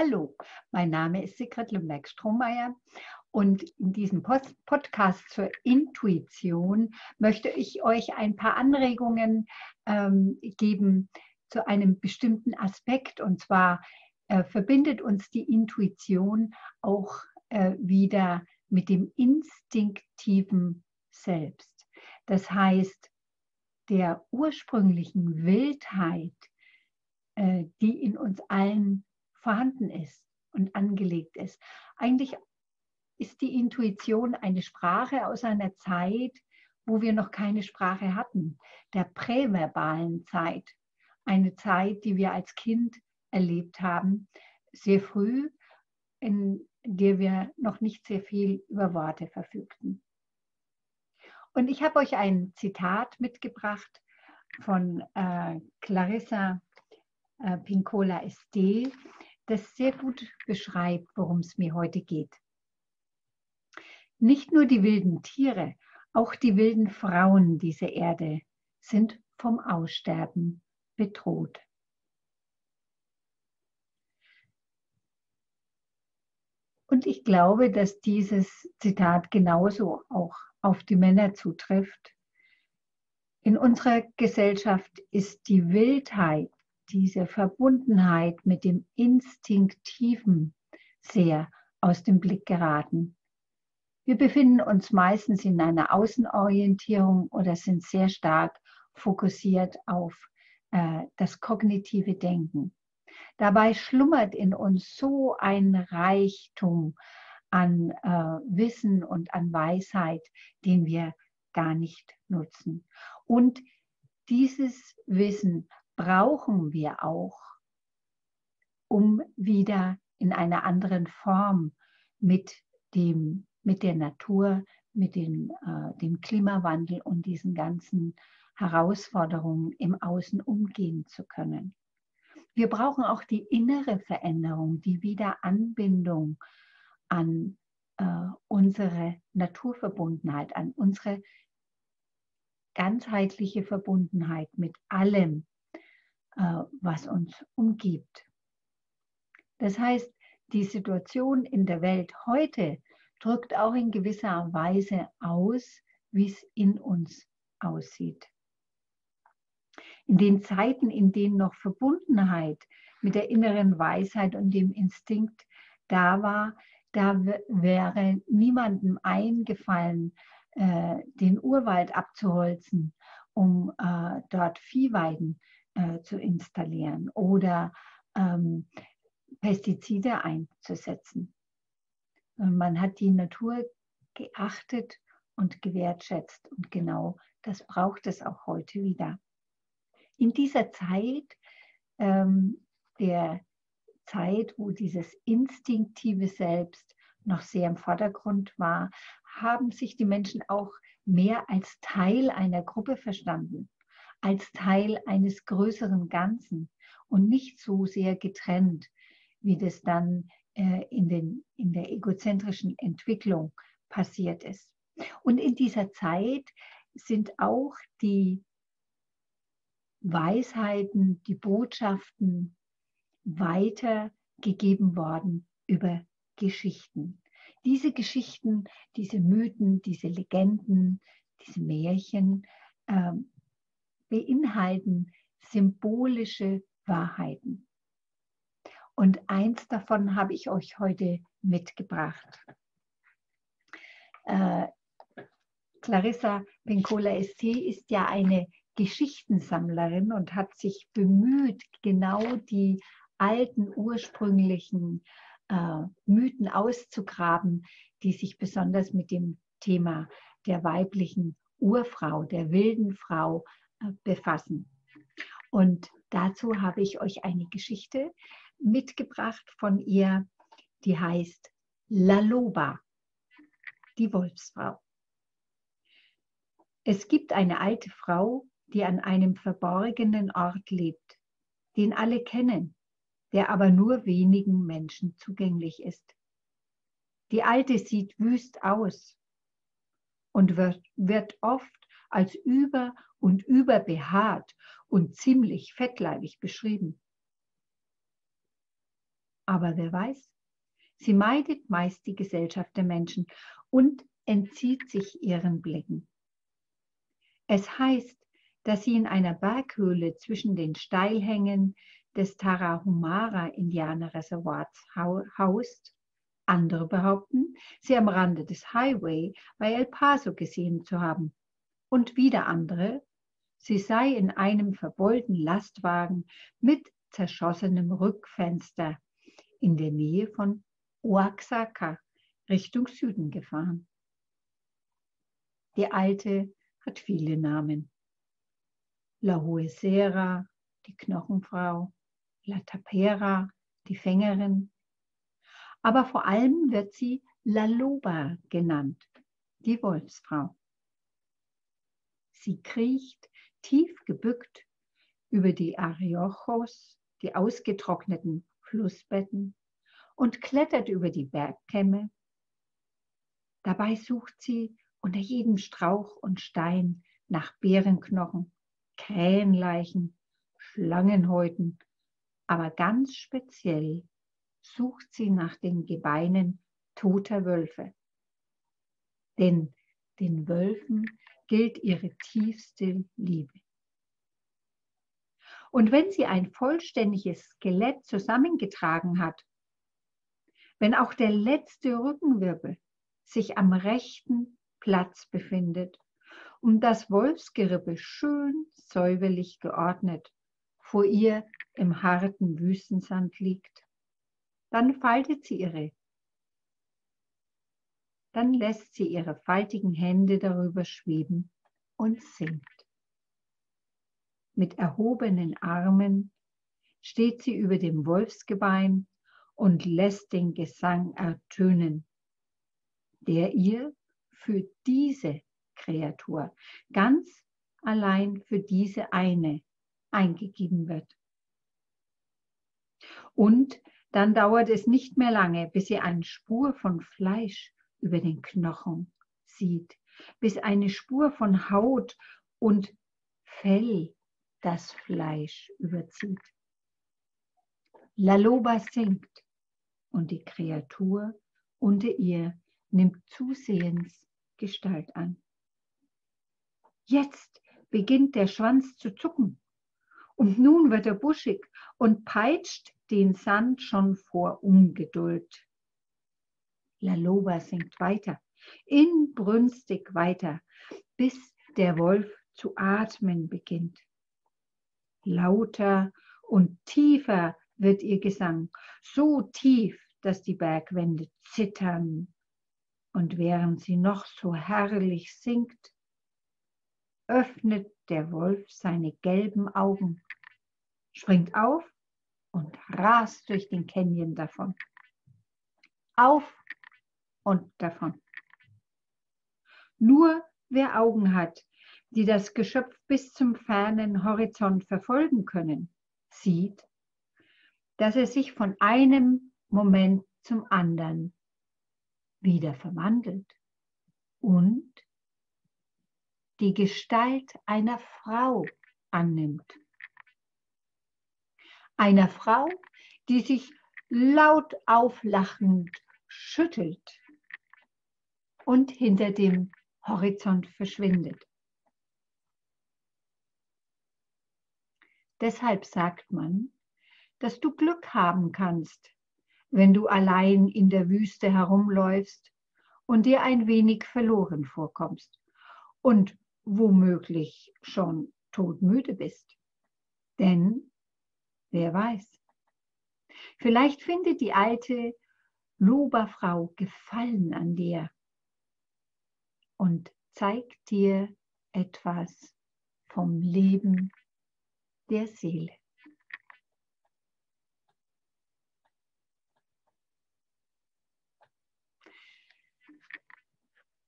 Hallo, mein Name ist Sigrid Lembeck-Strohmeier und in diesem Post Podcast zur Intuition möchte ich euch ein paar Anregungen ähm, geben zu einem bestimmten Aspekt. Und zwar äh, verbindet uns die Intuition auch äh, wieder mit dem instinktiven Selbst. Das heißt, der ursprünglichen Wildheit, äh, die in uns allen vorhanden ist und angelegt ist. Eigentlich ist die Intuition eine Sprache aus einer Zeit, wo wir noch keine Sprache hatten, der präverbalen Zeit. Eine Zeit, die wir als Kind erlebt haben, sehr früh, in der wir noch nicht sehr viel über Worte verfügten. Und ich habe euch ein Zitat mitgebracht von äh, Clarissa äh, Pincola Este, das sehr gut beschreibt, worum es mir heute geht. Nicht nur die wilden Tiere, auch die wilden Frauen dieser Erde sind vom Aussterben bedroht. Und ich glaube, dass dieses Zitat genauso auch auf die Männer zutrifft. In unserer Gesellschaft ist die Wildheit diese Verbundenheit mit dem Instinktiven sehr aus dem Blick geraten. Wir befinden uns meistens in einer Außenorientierung oder sind sehr stark fokussiert auf äh, das kognitive Denken. Dabei schlummert in uns so ein Reichtum an äh, Wissen und an Weisheit, den wir gar nicht nutzen. Und dieses Wissen brauchen wir auch, um wieder in einer anderen Form mit dem, mit der Natur, mit den, äh, dem Klimawandel und diesen ganzen Herausforderungen im Außen umgehen zu können. Wir brauchen auch die innere Veränderung, die Wiederanbindung an äh, unsere Naturverbundenheit, an unsere ganzheitliche Verbundenheit mit allem, was uns umgibt. Das heißt, die Situation in der Welt heute drückt auch in gewisser Weise aus, wie es in uns aussieht. In den Zeiten, in denen noch Verbundenheit mit der inneren Weisheit und dem Instinkt da war, da wäre niemandem eingefallen, äh, den Urwald abzuholzen, um äh, dort Viehweiden äh, zu installieren oder ähm, Pestizide einzusetzen. Und man hat die Natur geachtet und gewertschätzt. Und genau das braucht es auch heute wieder. In dieser Zeit, ähm, der Zeit, wo dieses instinktive Selbst noch sehr im Vordergrund war, haben sich die Menschen auch mehr als Teil einer Gruppe verstanden als Teil eines größeren Ganzen und nicht so sehr getrennt, wie das dann äh, in, den, in der egozentrischen Entwicklung passiert ist. Und in dieser Zeit sind auch die Weisheiten, die Botschaften weitergegeben worden über Geschichten. Diese Geschichten, diese Mythen, diese Legenden, diese Märchen ähm, beinhalten symbolische Wahrheiten. Und eins davon habe ich euch heute mitgebracht. Äh, Clarissa Pencola Este ist ja eine Geschichtensammlerin und hat sich bemüht, genau die alten ursprünglichen äh, Mythen auszugraben, die sich besonders mit dem Thema der weiblichen Urfrau, der wilden Frau befassen. Und dazu habe ich euch eine Geschichte mitgebracht von ihr, die heißt La Loba, die Wolfsfrau. Es gibt eine alte Frau, die an einem verborgenen Ort lebt, den alle kennen, der aber nur wenigen Menschen zugänglich ist. Die Alte sieht wüst aus und wird, wird oft als über und überbehaart und ziemlich fettleibig beschrieben. Aber wer weiß, sie meidet meist die Gesellschaft der Menschen und entzieht sich ihren Blicken. Es heißt, dass sie in einer Berghöhle zwischen den Steilhängen des Tarahumara-Indianerreservats haust. Andere behaupten, sie am Rande des Highway bei El Paso gesehen zu haben. Und wieder andere, sie sei in einem verbeulten Lastwagen mit zerschossenem Rückfenster in der Nähe von Oaxaca Richtung Süden gefahren. Die alte hat viele Namen. La Huesera, die Knochenfrau, La Tapera, die Fängerin. Aber vor allem wird sie La Loba genannt, die Wolfsfrau. Sie kriecht tief gebückt über die Ariojos, die ausgetrockneten Flussbetten, und klettert über die Bergkämme. Dabei sucht sie unter jedem Strauch und Stein nach Bärenknochen, Krähenleichen, Schlangenhäuten, aber ganz speziell sucht sie nach den Gebeinen toter Wölfe. Denn den Wölfen gilt ihre tiefste Liebe. Und wenn sie ein vollständiges Skelett zusammengetragen hat, wenn auch der letzte Rückenwirbel sich am rechten Platz befindet und das Wolfsgerippe schön säuberlich geordnet vor ihr im harten Wüstensand liegt, dann faltet sie ihre, dann lässt sie ihre faltigen Hände darüber schweben und singt. Mit erhobenen Armen steht sie über dem Wolfsgebein und lässt den Gesang ertönen, der ihr für diese Kreatur, ganz allein für diese eine eingegeben wird. Und dann dauert es nicht mehr lange, bis sie eine Spur von Fleisch über den Knochen sieht, bis eine Spur von Haut und Fell das Fleisch überzieht. La Loba singt und die Kreatur unter ihr nimmt zusehends Gestalt an. Jetzt beginnt der Schwanz zu zucken und nun wird er buschig und peitscht den Sand schon vor Ungeduld. La Loba singt weiter, inbrünstig weiter, bis der Wolf zu atmen beginnt. Lauter und tiefer wird ihr Gesang, so tief, dass die Bergwände zittern. Und während sie noch so herrlich singt, öffnet der Wolf seine gelben Augen, springt auf und rast durch den Canyon davon. Auf und davon. Nur wer Augen hat, die das Geschöpf bis zum fernen Horizont verfolgen können, sieht, dass er sich von einem Moment zum anderen wieder verwandelt und die Gestalt einer Frau annimmt. Einer Frau, die sich laut auflachend schüttelt und hinter dem Horizont verschwindet. Deshalb sagt man, dass du Glück haben kannst, wenn du allein in der Wüste herumläufst und dir ein wenig verloren vorkommst und womöglich schon todmüde bist. Denn wer weiß, vielleicht findet die alte Loberfrau Gefallen an dir und zeigt dir etwas vom Leben der Seele.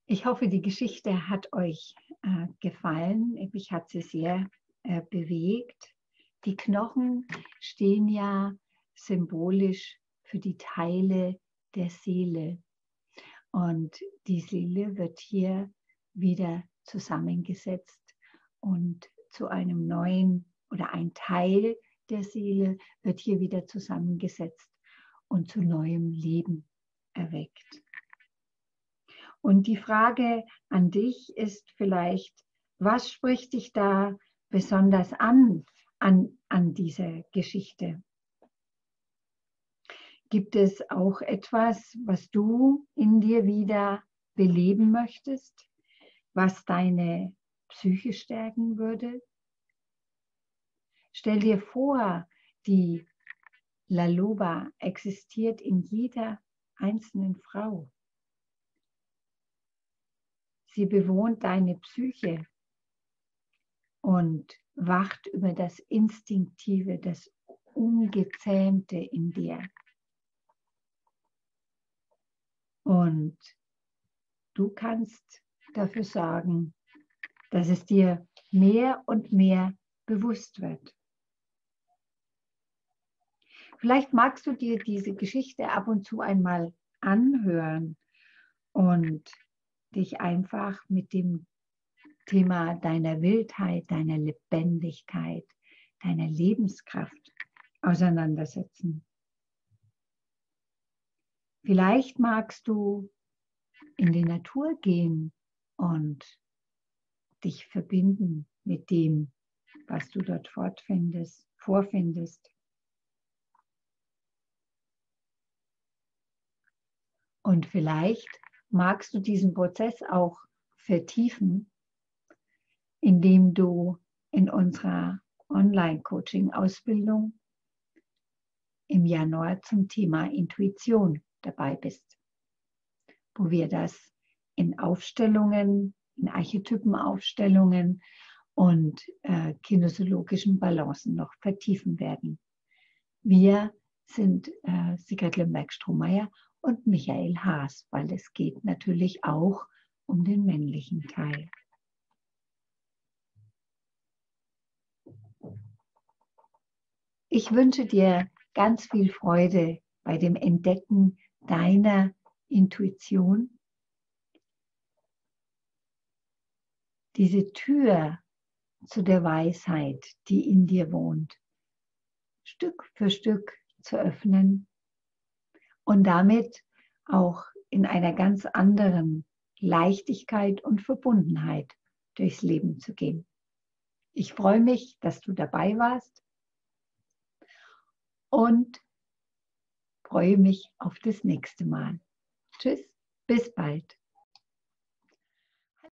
Ich hoffe, die Geschichte hat euch äh, gefallen. Mich hat sie sehr äh, bewegt. Die Knochen stehen ja symbolisch für die Teile der Seele. Und die Seele wird hier wieder zusammengesetzt und zu einem neuen oder ein Teil der Seele wird hier wieder zusammengesetzt und zu neuem Leben erweckt. Und die Frage an dich ist vielleicht, was spricht dich da besonders an, an, an dieser Geschichte? Gibt es auch etwas, was du in dir wieder beleben möchtest, was deine Psyche stärken würde? Stell dir vor, die Laloba existiert in jeder einzelnen Frau. Sie bewohnt deine Psyche und wacht über das Instinktive, das Ungezähmte in dir. Und du kannst dafür sorgen, dass es dir mehr und mehr bewusst wird. Vielleicht magst du dir diese Geschichte ab und zu einmal anhören und dich einfach mit dem Thema deiner Wildheit, deiner Lebendigkeit, deiner Lebenskraft auseinandersetzen. Vielleicht magst du in die Natur gehen und dich verbinden mit dem, was du dort fortfindest, vorfindest. Und vielleicht magst du diesen Prozess auch vertiefen, indem du in unserer Online-Coaching-Ausbildung im Januar zum Thema Intuition dabei bist, wo wir das in Aufstellungen, in Archetypenaufstellungen und äh, kinesiologischen Balancen noch vertiefen werden. Wir sind äh, Sigrid Lemberg-Strohmeier und Michael Haas, weil es geht natürlich auch um den männlichen Teil. Ich wünsche dir ganz viel Freude bei dem Entdecken deiner Intuition. Diese Tür zu der Weisheit, die in dir wohnt, Stück für Stück zu öffnen und damit auch in einer ganz anderen Leichtigkeit und Verbundenheit durchs Leben zu gehen. Ich freue mich, dass du dabei warst und freue mich auf das nächste Mal. Tschüss, bis bald.